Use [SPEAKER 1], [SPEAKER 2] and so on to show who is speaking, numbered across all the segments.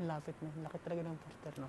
[SPEAKER 1] Lapit na. Laki talaga ng poster, no?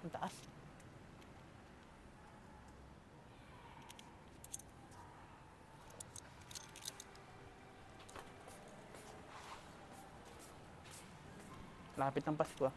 [SPEAKER 1] Ang taas. Lapit ng Pasko ah.